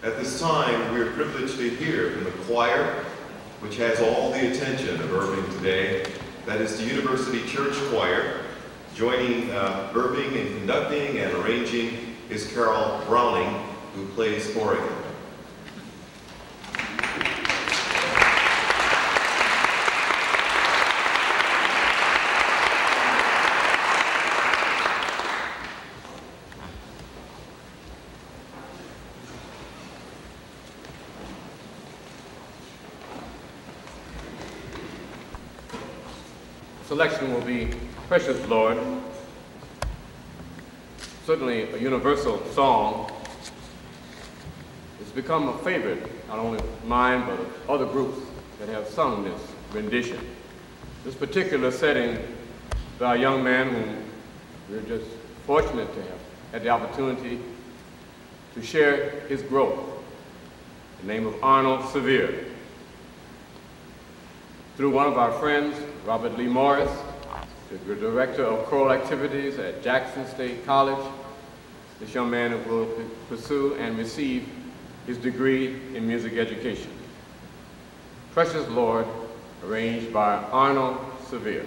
At this time, we are privileged to hear from the choir, which has all the attention of Irving today. That is the University Church Choir. Joining uh, Irving in conducting and arranging is Carol Browning, who plays organ. Selection will be Precious Lord, certainly a universal song. It's become a favorite, not only mine, but other groups that have sung this rendition. This particular setting by a young man whom we're just fortunate to have had the opportunity to share his growth, the name of Arnold Sevier. Through one of our friends, Robert Lee Morris, the Director of Choral Activities at Jackson State College. This young man will pursue and receive his degree in music education. Precious Lord, arranged by Arnold Sevier.